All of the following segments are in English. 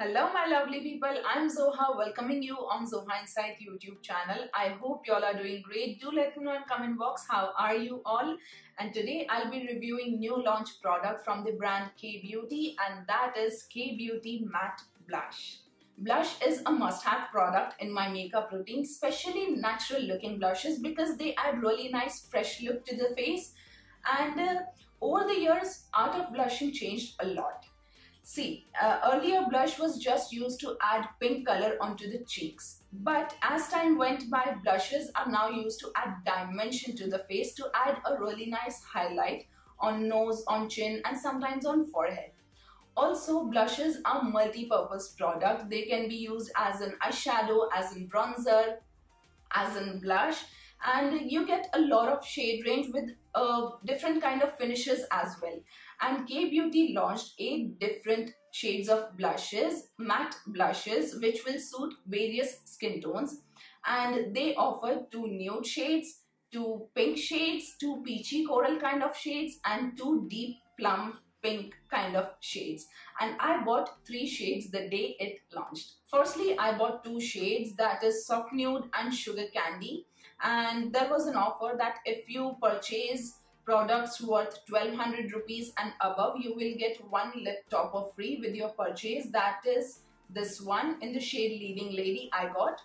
Hello my lovely people, I'm Zoha welcoming you on Zoha Insight YouTube channel. I hope y'all are doing great. Do let me know in comment box how are you all and today I'll be reviewing new launch product from the brand Kay Beauty and that is Kay Beauty Matte Blush. Blush is a must-have product in my makeup routine, especially natural looking blushes because they add really nice fresh look to the face and uh, over the years art of blushing changed a lot See, uh, earlier blush was just used to add pink color onto the cheeks. But as time went by, blushes are now used to add dimension to the face to add a really nice highlight on nose, on chin and sometimes on forehead. Also, blushes are multi-purpose product. They can be used as an eyeshadow, as in bronzer, as in blush and you get a lot of shade range with uh, different kind of finishes as well and Kay Beauty launched 8 different shades of blushes, matte blushes which will suit various skin tones. And they offer two nude shades, two pink shades, two peachy coral kind of shades and two deep plum pink kind of shades. And I bought three shades the day it launched. Firstly, I bought two shades that is soft nude and sugar candy. And there was an offer that if you purchase products worth 1200 rupees and above you will get one lip topper free with your purchase. That is this one in the shade leading lady I got.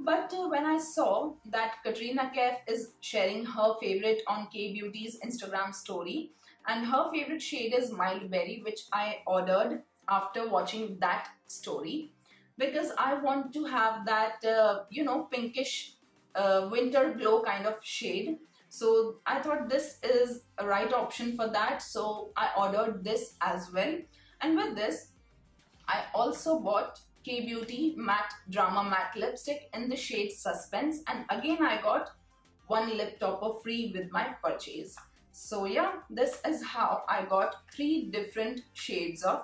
But uh, when I saw that Katrina Kaif is sharing her favorite on Kay Beauty's Instagram story and her favorite shade is Mild Berry which I ordered after watching that story because I want to have that uh, you know pinkish uh, winter glow kind of shade so I thought this is a right option for that so I ordered this as well and with this I also bought Kay Beauty Matte Drama Matte Lipstick in the shade Suspense and again I got one lip topper free with my purchase. So yeah, this is how I got three different shades of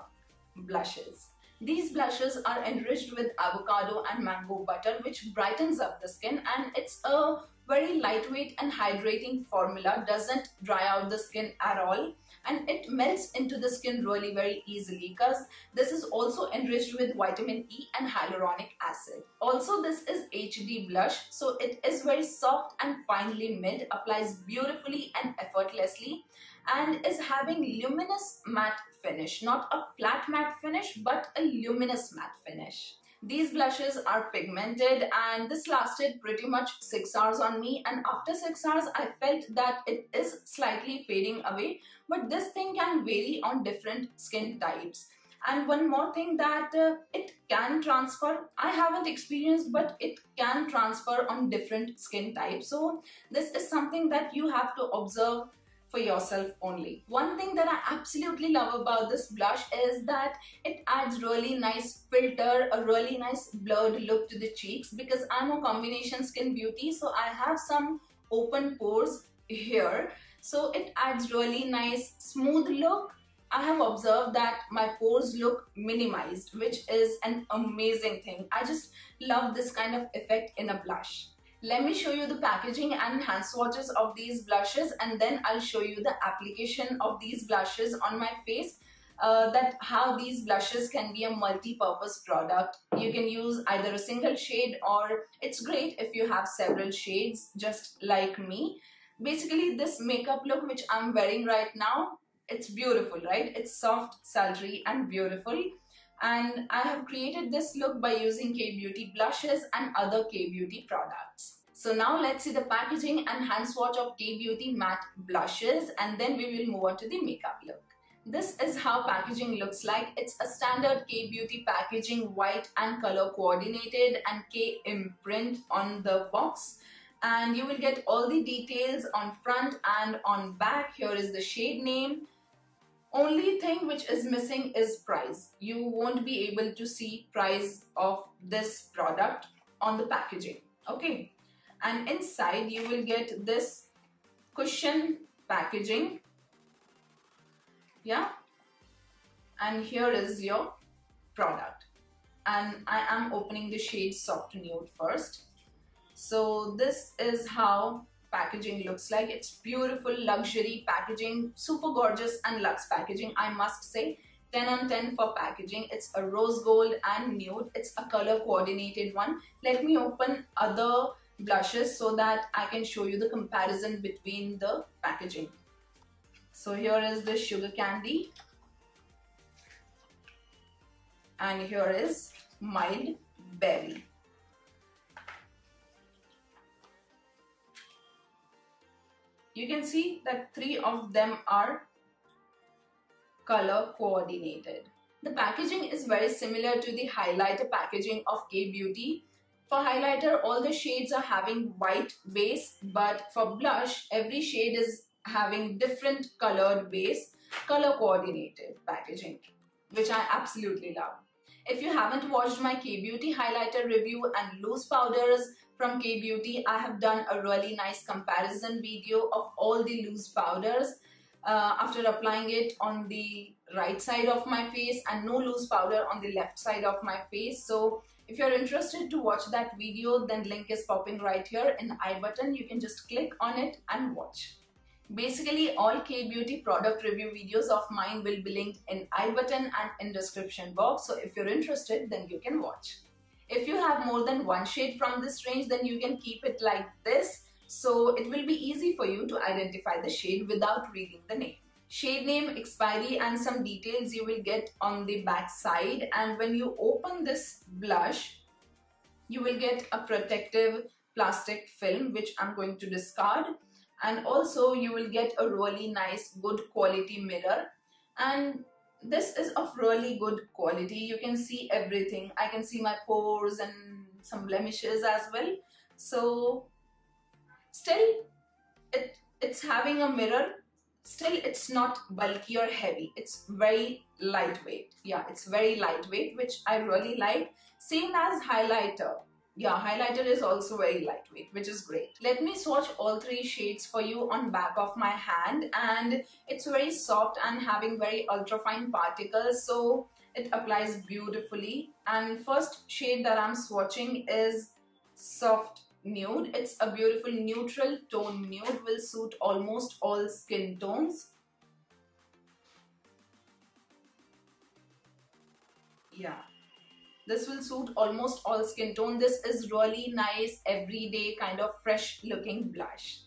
blushes. These blushes are enriched with avocado and mango butter which brightens up the skin and it's a very lightweight and hydrating formula, doesn't dry out the skin at all and it melts into the skin really very easily because this is also enriched with vitamin E and hyaluronic acid. Also this is HD blush so it is very soft and finely milled, applies beautifully and effortlessly and is having luminous matte finish. Not a flat matte finish but a luminous matte finish. These blushes are pigmented and this lasted pretty much 6 hours on me and after 6 hours I felt that it is slightly fading away but this thing can vary on different skin types. And one more thing that uh, it can transfer, I haven't experienced but it can transfer on different skin types. So this is something that you have to observe for yourself only. One thing that I absolutely love about this blush is that it adds really nice filter, a really nice blurred look to the cheeks because I'm a combination skin beauty so I have some open pores here. So it adds really nice smooth look I have observed that my pores look minimized, which is an amazing thing. I just love this kind of effect in a blush. Let me show you the packaging and hand swatches of these blushes and then I'll show you the application of these blushes on my face uh, that how these blushes can be a multi-purpose product. You can use either a single shade or it's great if you have several shades just like me. Basically this makeup look which I'm wearing right now, it's beautiful, right? It's soft, sultry and beautiful and I have created this look by using Kay Beauty blushes and other Kay Beauty products. So now let's see the packaging and hand swatch of Kay Beauty matte blushes and then we will move on to the makeup look. This is how packaging looks like. It's a standard Kay Beauty packaging, white and color coordinated and K imprint on the box. And you will get all the details on front and on back. Here is the shade name, only thing which is missing is price. You won't be able to see price of this product on the packaging. Okay. And inside you will get this cushion packaging. Yeah. And here is your product. And I am opening the shade Soft Nude first. So this is how packaging looks like. It's beautiful luxury packaging, super gorgeous and luxe packaging, I must say. 10 on 10 for packaging. It's a rose gold and nude. It's a color coordinated one. Let me open other blushes so that I can show you the comparison between the packaging. So here is the sugar candy and here is mild berry. You can see that three of them are color coordinated. The packaging is very similar to the highlighter packaging of Kay Beauty. For highlighter, all the shades are having white base, but for blush, every shade is having different colored base, color coordinated packaging, which I absolutely love. If you haven't watched my Kay Beauty highlighter review and loose powders from Kay Beauty, I have done a really nice comparison video of all the loose powders uh, after applying it on the right side of my face and no loose powder on the left side of my face. So if you're interested to watch that video, then link is popping right here in I button. You can just click on it and watch. Basically, all Kay Beauty product review videos of mine will be linked in I button and in description box. So if you're interested, then you can watch. If you have more than one shade from this range, then you can keep it like this. So it will be easy for you to identify the shade without reading the name. Shade name, expiry and some details you will get on the back side. And when you open this blush, you will get a protective plastic film which I'm going to discard and also you will get a really nice good quality mirror and this is of really good quality. You can see everything. I can see my pores and some blemishes as well. So still it it's having a mirror. Still it's not bulky or heavy. It's very lightweight. Yeah it's very lightweight which I really like. Same as highlighter yeah, highlighter is also very lightweight, which is great. Let me swatch all three shades for you on back of my hand and it's very soft and having very ultra fine particles so it applies beautifully. And first shade that I'm swatching is soft nude. It's a beautiful neutral tone nude will suit almost all skin tones. Yeah, this will suit almost all skin tone. This is really nice, everyday kind of fresh looking blush.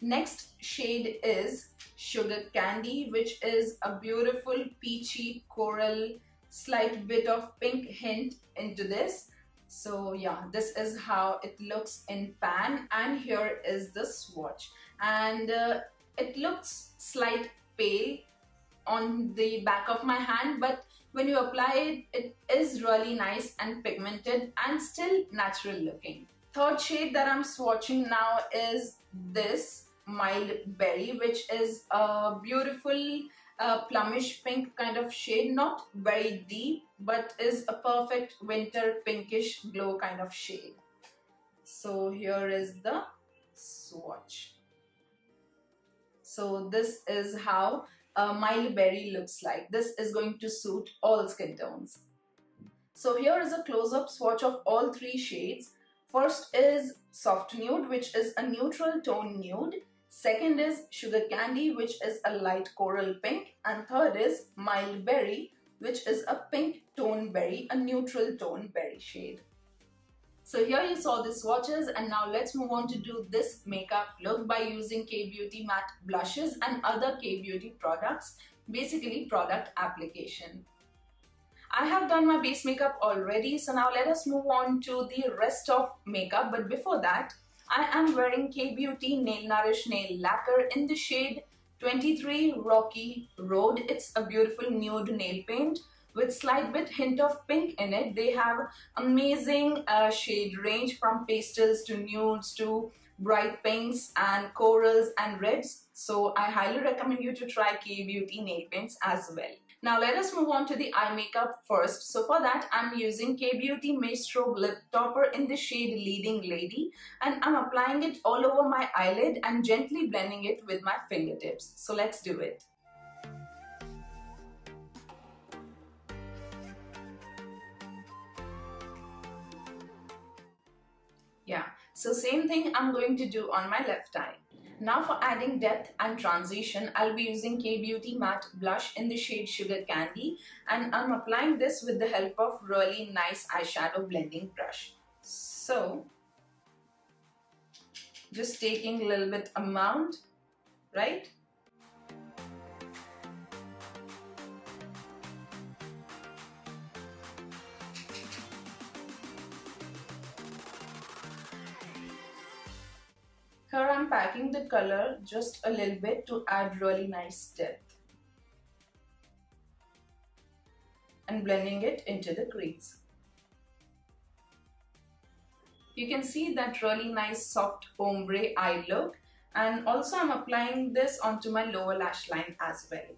Next shade is Sugar Candy, which is a beautiful peachy coral, slight bit of pink hint into this. So yeah, this is how it looks in pan and here is the swatch. And uh, it looks slight pale on the back of my hand, but when you apply it, it is really nice and pigmented and still natural looking. Third shade that I'm swatching now is this Mild Berry, which is a beautiful uh, plumish pink kind of shade, not very deep, but is a perfect winter pinkish glow kind of shade. So here is the swatch. So this is how a mild berry looks like. This is going to suit all skin tones. So here is a close-up swatch of all three shades. First is Soft Nude, which is a neutral tone nude. Second is Sugar Candy, which is a light coral pink. And third is Mild Berry, which is a pink tone berry, a neutral tone berry shade. So here you saw the swatches and now let's move on to do this makeup look by using Kay Beauty matte blushes and other Kay Beauty products, basically product application. I have done my base makeup already so now let us move on to the rest of makeup but before that I am wearing Kay Beauty Nail Nourish Nail Lacquer in the shade 23 Rocky Road. It's a beautiful nude nail paint with slight bit hint of pink in it. They have amazing uh, shade range from pastels to nudes to bright pinks and corals and reds. So I highly recommend you to try Kay Beauty nail paints as well. Now let us move on to the eye makeup first. So for that I'm using Kay Beauty Maestro Lip Topper in the shade Leading Lady and I'm applying it all over my eyelid and gently blending it with my fingertips. So let's do it. So same thing I'm going to do on my left eye. Now for adding depth and transition, I'll be using Kay Beauty Matte Blush in the shade Sugar Candy and I'm applying this with the help of really nice eyeshadow blending brush. So, just taking a little bit amount, right? Here I'm packing the color just a little bit to add really nice depth. And blending it into the crease. You can see that really nice soft ombre eye look and also I'm applying this onto my lower lash line as well.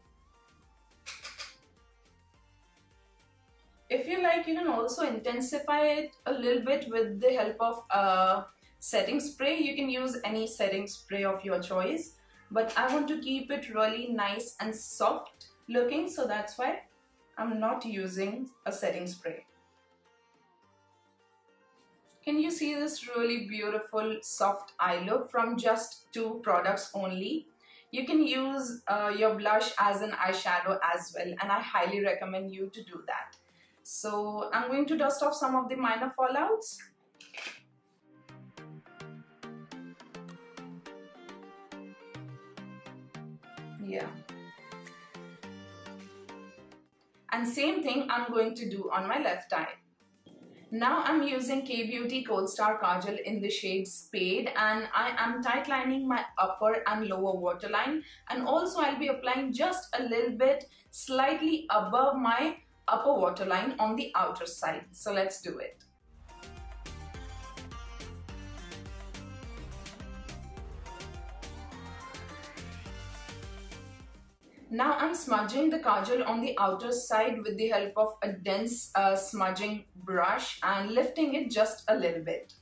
If you like, you can also intensify it a little bit with the help of a setting spray. You can use any setting spray of your choice, but I want to keep it really nice and soft looking, so that's why I'm not using a setting spray. Can you see this really beautiful soft eye look from just two products only? You can use uh, your blush as an eyeshadow as well and I highly recommend you to do that. So I'm going to dust off some of the minor fallouts. Yeah. And same thing I'm going to do on my left eye. Now I'm using Kay Beauty Cold Star Kajal in the shade Spade and I am tightlining my upper and lower waterline and also I'll be applying just a little bit slightly above my upper waterline on the outer side. So let's do it. Now I'm smudging the kajal on the outer side with the help of a dense uh, smudging brush and lifting it just a little bit.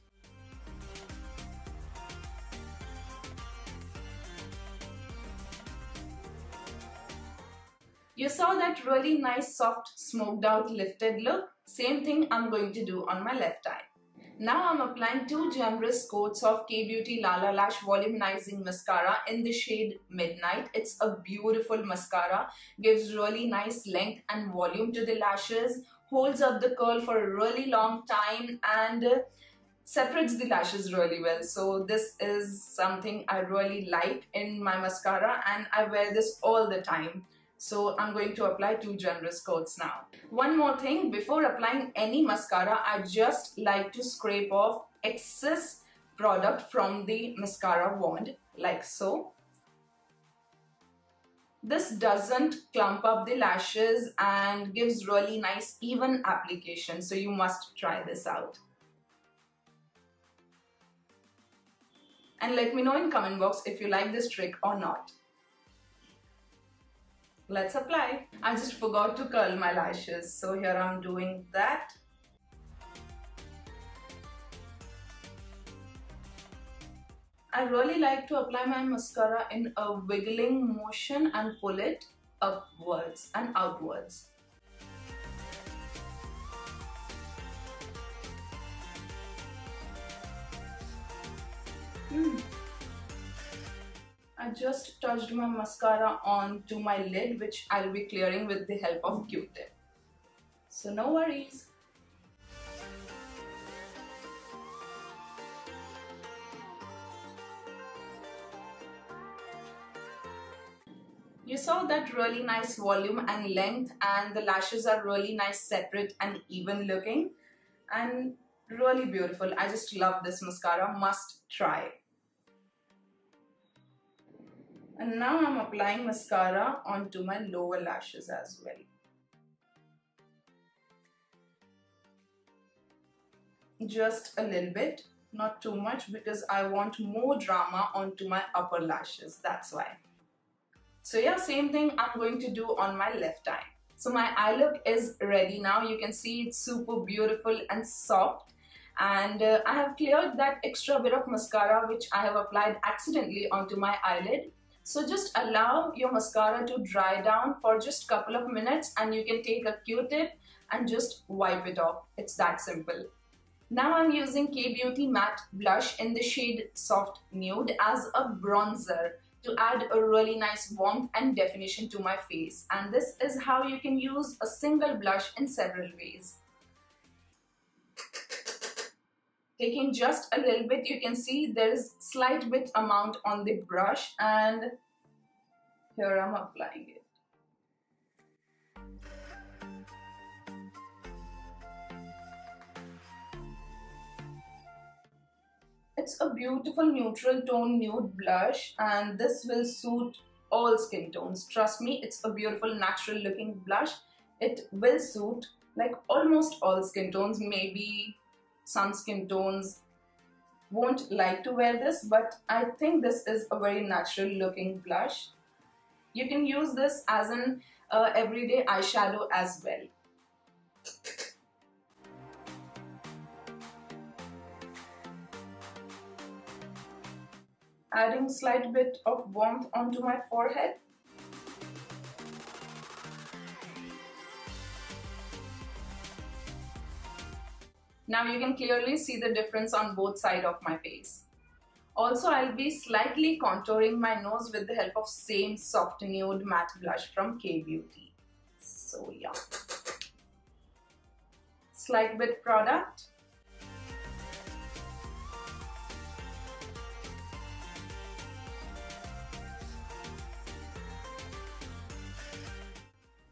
You saw that really nice soft smoked out lifted look. Same thing I'm going to do on my left eye. Now I'm applying two generous coats of Kay Beauty Lala Lash Volumizing Mascara in the shade Midnight. It's a beautiful mascara, gives really nice length and volume to the lashes, holds up the curl for a really long time and separates the lashes really well. So this is something I really like in my mascara and I wear this all the time. So I'm going to apply two generous coats now. One more thing, before applying any mascara, I just like to scrape off excess product from the mascara wand like so. This doesn't clump up the lashes and gives really nice even application. So you must try this out. And let me know in comment box if you like this trick or not. Let's apply. I just forgot to curl my lashes. So here I'm doing that. I really like to apply my mascara in a wiggling motion and pull it upwards and outwards. I just touched my mascara onto my lid which I'll be clearing with the help of Q-tip. So no worries. You saw that really nice volume and length and the lashes are really nice separate and even looking and really beautiful. I just love this mascara, must try. And now I'm applying mascara onto my lower lashes as well. Just a little bit, not too much because I want more drama onto my upper lashes, that's why. So yeah, same thing I'm going to do on my left eye. So my eye look is ready now. You can see it's super beautiful and soft and uh, I have cleared that extra bit of mascara which I have applied accidentally onto my eyelid so just allow your mascara to dry down for just couple of minutes and you can take a q-tip and just wipe it off. It's that simple. Now I'm using Kay Beauty Matte Blush in the shade Soft Nude as a bronzer to add a really nice warmth and definition to my face. And this is how you can use a single blush in several ways. Taking just a little bit, you can see there is slight bit amount on the brush and here I'm applying it. It's a beautiful neutral tone nude blush and this will suit all skin tones. Trust me, it's a beautiful natural looking blush. It will suit like almost all skin tones. Maybe some skin tones won't like to wear this but I think this is a very natural looking blush. You can use this as an uh, everyday eyeshadow as well. adding slight bit of warmth onto my forehead. Now you can clearly see the difference on both sides of my face. Also, I'll be slightly contouring my nose with the help of same soft nude matte blush from Kay Beauty. So yeah. Slight bit product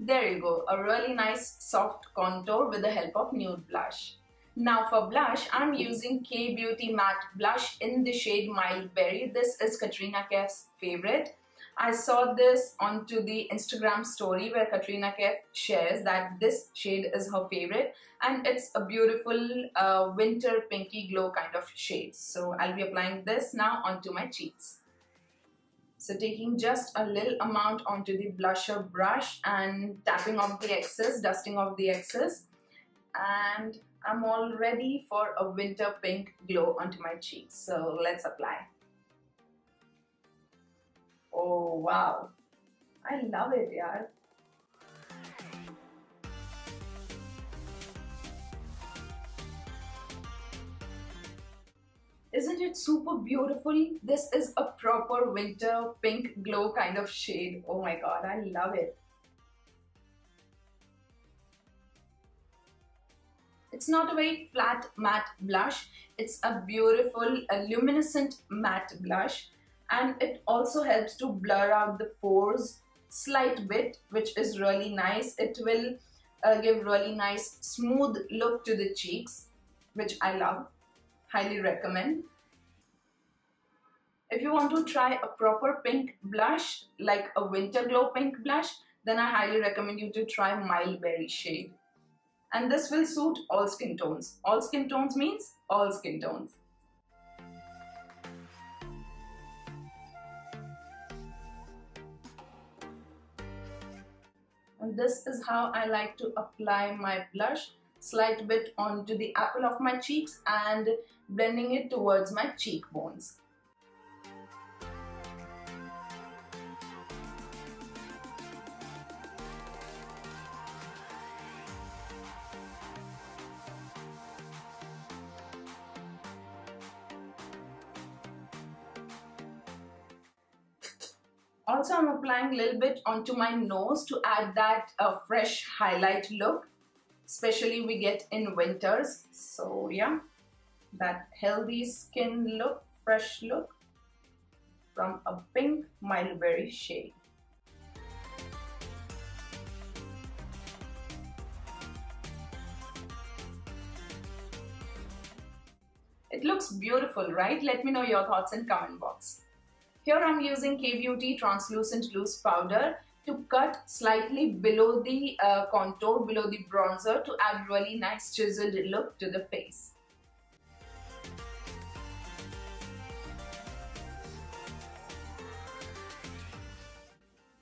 There you go, a really nice soft contour with the help of nude blush. Now for blush, I'm using Kay Beauty Matte Blush in the shade Mild Berry. This is Katrina Kaif's favorite. I saw this onto the Instagram story where Katrina Kaif shares that this shade is her favorite and it's a beautiful uh, winter pinky glow kind of shade. So I'll be applying this now onto my cheeks. So taking just a little amount onto the blusher brush and tapping off the excess, dusting off the excess. And I'm all ready for a winter pink glow onto my cheeks. So let's apply. Oh wow, I love it yaar. Isn't it super beautiful? This is a proper winter pink glow kind of shade. Oh my god, I love it. It's not a very flat matte blush. It's a beautiful a luminescent matte blush and it also helps to blur out the pores slight bit which is really nice. It will uh, give really nice smooth look to the cheeks which I love highly recommend. If you want to try a proper pink blush, like a winter glow pink blush, then I highly recommend you to try Mild Berry shade. And this will suit all skin tones. All skin tones means all skin tones. And this is how I like to apply my blush slight bit onto the apple of my cheeks and blending it towards my cheekbones. Applying a little bit onto my nose to add that uh, fresh highlight look especially we get in winters so yeah that healthy skin look fresh look from a pink Mild Berry shade It looks beautiful, right? Let me know your thoughts in comment box. Here I'm using Kay Beauty Translucent Loose Powder to cut slightly below the uh, contour, below the bronzer to add really nice chiseled look to the face.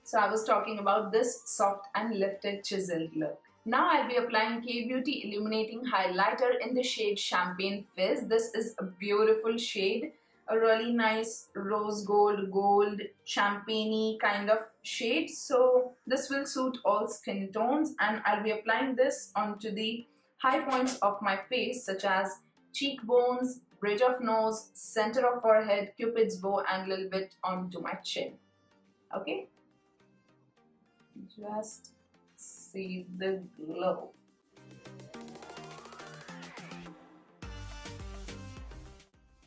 So I was talking about this soft and lifted chiseled look. Now I'll be applying Kay Beauty Illuminating Highlighter in the shade Champagne Fizz. This is a beautiful shade a really nice rose gold, gold, champagne kind of shade. So this will suit all skin tones and I'll be applying this onto the high points of my face such as cheekbones, bridge of nose, center of forehead, cupid's bow and a little bit onto my chin. Okay? Just see the glow.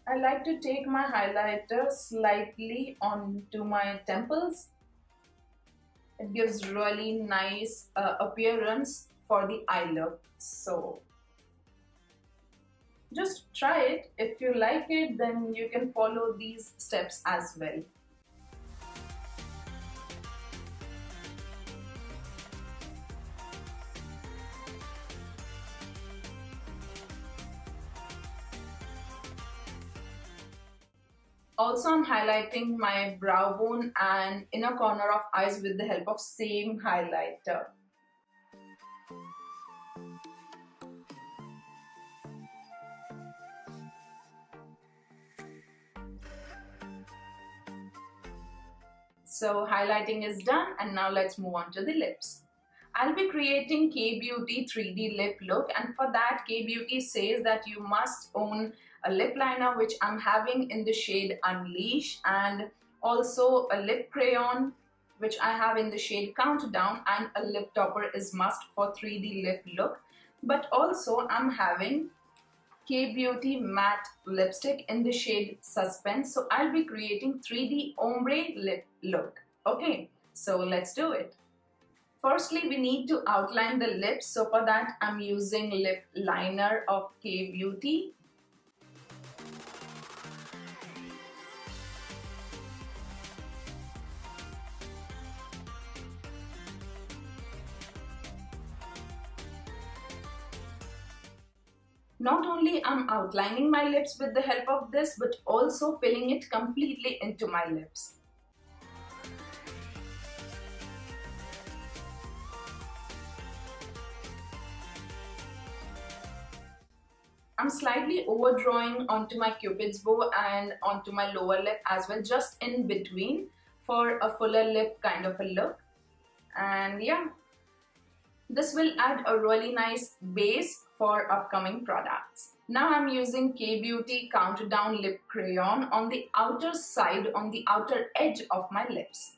I like to take my highlighter slightly onto my temples. It gives really nice uh, appearance for the eye look. So just try it. If you like it, then you can follow these steps as well. Also, I'm highlighting my brow bone and inner corner of eyes with the help of same highlighter. So highlighting is done and now let's move on to the lips. I'll be creating Kay Beauty 3D lip look and for that Kay Beauty says that you must own a lip liner which I'm having in the shade Unleash and also a lip crayon which I have in the shade Countdown and a lip topper is must for 3D lip look but also I'm having Kay Beauty matte lipstick in the shade Suspense. So I'll be creating 3D ombre lip look. Okay, so let's do it. Firstly, we need to outline the lips. So for that, I'm using lip liner of Kay Beauty Not only I'm outlining my lips with the help of this, but also filling it completely into my lips. I'm slightly overdrawing onto my cupid's bow and onto my lower lip as well, just in between for a fuller lip kind of a look. And yeah, this will add a really nice base for upcoming products. Now I'm using Kay Beauty Countdown Lip Crayon on the outer side, on the outer edge of my lips.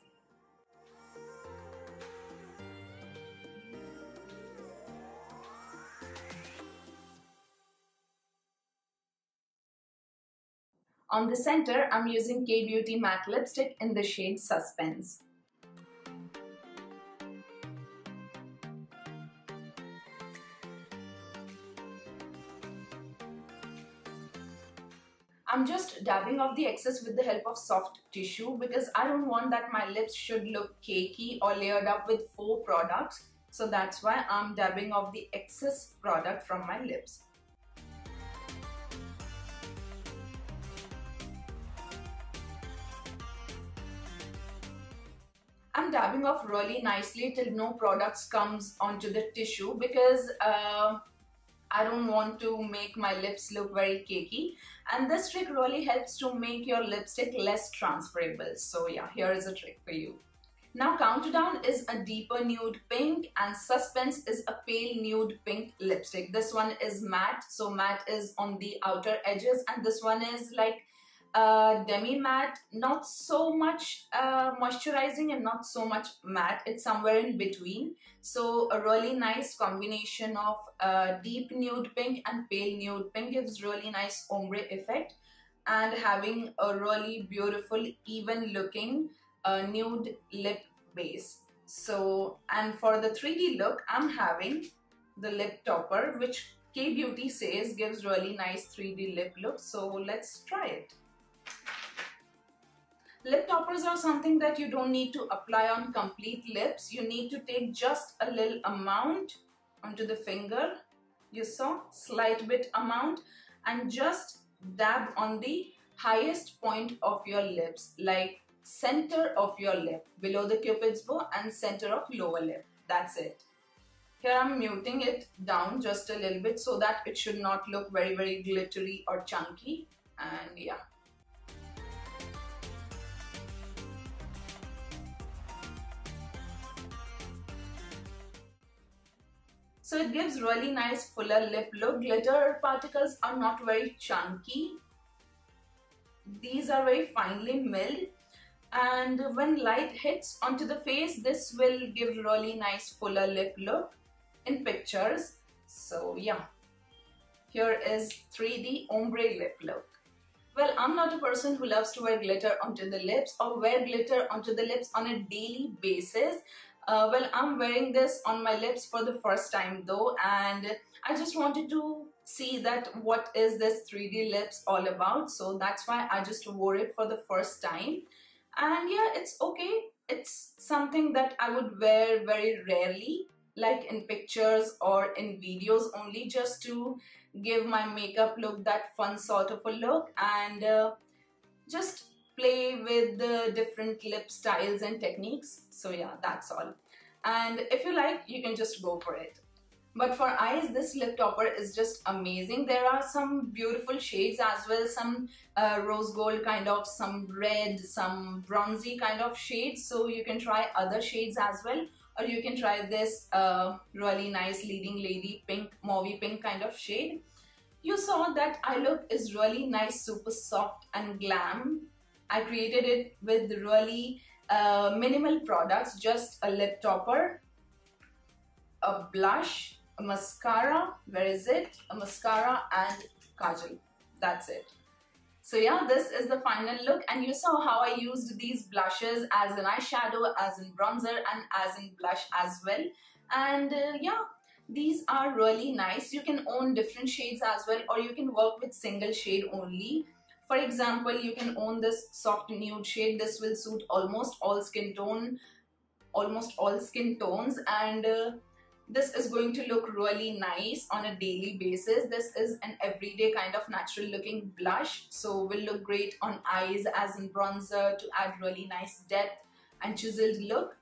On the center, I'm using Kay Beauty Matte Lipstick in the shade Suspense. I'm just dabbing off the excess with the help of soft tissue because I don't want that my lips should look cakey or layered up with four products. So that's why I'm dabbing off the excess product from my lips. I'm dabbing off really nicely till no products comes onto the tissue because uh, I don't want to make my lips look very cakey. And this trick really helps to make your lipstick less transferable. So yeah here is a trick for you. Now Countdown is a deeper nude pink and Suspense is a pale nude pink lipstick. This one is matte, so matte is on the outer edges and this one is like uh, demi matte, not so much uh, moisturizing and not so much matte. It's somewhere in between. So a really nice combination of uh, deep nude pink and pale nude pink gives really nice ombre effect and having a really beautiful even looking uh, nude lip base. So and for the 3D look I'm having the lip topper which Kay Beauty says gives really nice 3D lip look. So let's try it. Lip toppers are something that you don't need to apply on complete lips. You need to take just a little amount onto the finger. You saw, slight bit amount and just dab on the highest point of your lips like center of your lip below the cupid's bow and center of lower lip. That's it. Here I'm muting it down just a little bit so that it should not look very very glittery or chunky and yeah So it gives really nice fuller lip look. Glitter particles are not very chunky. These are very finely milled. And when light hits onto the face this will give really nice fuller lip look in pictures. So yeah. Here is 3D ombre lip look. Well I'm not a person who loves to wear glitter onto the lips or wear glitter onto the lips on a daily basis uh, well I'm wearing this on my lips for the first time though and I just wanted to see that what is this 3D lips all about so that's why I just wore it for the first time. And yeah it's okay. It's something that I would wear very rarely like in pictures or in videos only just to give my makeup look that fun sort of a look and uh, just play with the different lip styles and techniques so yeah that's all and if you like you can just go for it but for eyes, this lip topper is just amazing. There are some beautiful shades as well, some uh, rose gold kind of, some red, some bronzy kind of shades. So you can try other shades as well. Or you can try this uh, really nice leading lady pink, mauvey pink kind of shade. You saw that eye look is really nice, super soft and glam. I created it with really uh, minimal products, just a lip topper, a blush, a mascara, where is it? A mascara and kajal. That's it. So yeah, this is the final look and you saw how I used these blushes as an eyeshadow, as in bronzer and as in blush as well. And uh, yeah, these are really nice. You can own different shades as well or you can work with single shade only. For example, you can own this soft nude shade. This will suit almost all skin tone, almost all skin tones and uh, this is going to look really nice on a daily basis. This is an everyday kind of natural looking blush. So will look great on eyes as in bronzer to add really nice depth and chiseled look.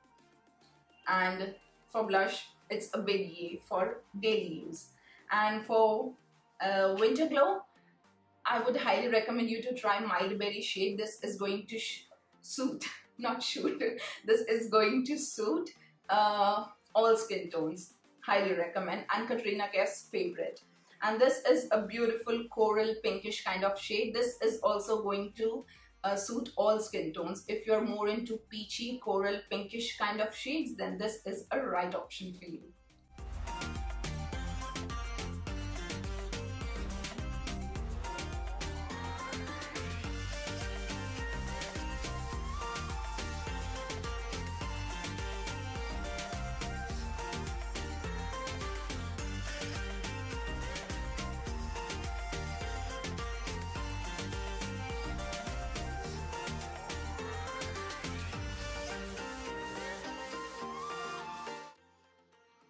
And for blush, it's a big for daily use. And for uh, winter glow, I would highly recommend you to try Mild Berry shade. This is going to suit, not shoot, this is going to suit uh, all skin tones. Highly recommend. And Katrina Kaif's favorite. And this is a beautiful coral pinkish kind of shade. This is also going to uh, suit all skin tones. If you're more into peachy coral pinkish kind of shades then this is a right option for you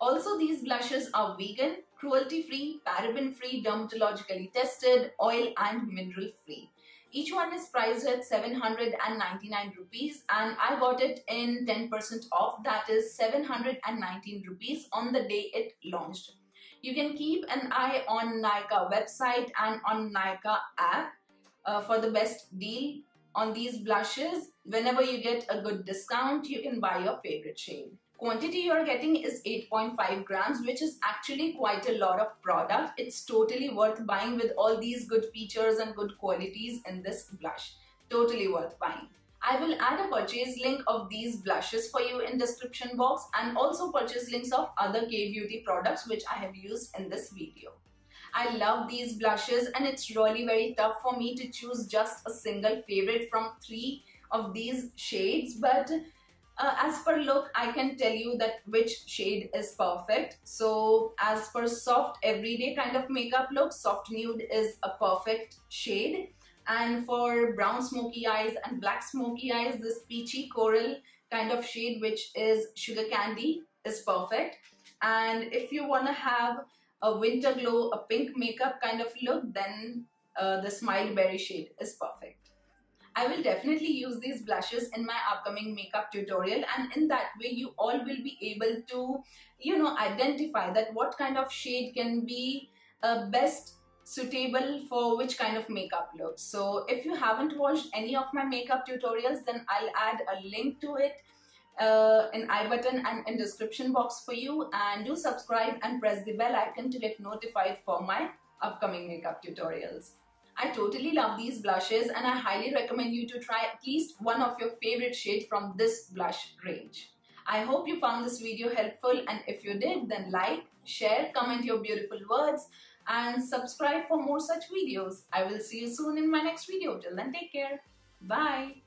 Also, these blushes are vegan, cruelty-free, paraben-free, dermatologically tested, oil and mineral-free. Each one is priced at 799 rupees and I got it in 10% off that is 719 rupees on the day it launched. You can keep an eye on Nykaa website and on Nykaa app uh, for the best deal on these blushes. Whenever you get a good discount, you can buy your favorite shade quantity you're getting is 8.5 grams which is actually quite a lot of product. It's totally worth buying with all these good features and good qualities in this blush. Totally worth buying. I will add a purchase link of these blushes for you in description box and also purchase links of other Kay Beauty products which I have used in this video. I love these blushes and it's really very tough for me to choose just a single favorite from three of these shades but uh, as per look I can tell you that which shade is perfect. So as per soft everyday kind of makeup look soft nude is a perfect shade. And for brown smoky eyes and black smoky eyes this peachy coral kind of shade which is sugar candy is perfect. And if you want to have a winter glow a pink makeup kind of look then uh, the smile berry shade is perfect I will definitely use these blushes in my upcoming makeup tutorial and in that way you all will be able to you know identify that what kind of shade can be uh, best suitable for which kind of makeup look. So if you haven't watched any of my makeup tutorials then I'll add a link to it uh, in i button and in description box for you and do subscribe and press the bell icon to get notified for my upcoming makeup tutorials. I totally love these blushes and I highly recommend you to try at least one of your favorite shade from this blush range. I hope you found this video helpful and if you did then like, share, comment your beautiful words and subscribe for more such videos. I will see you soon in my next video. Till then take care. Bye.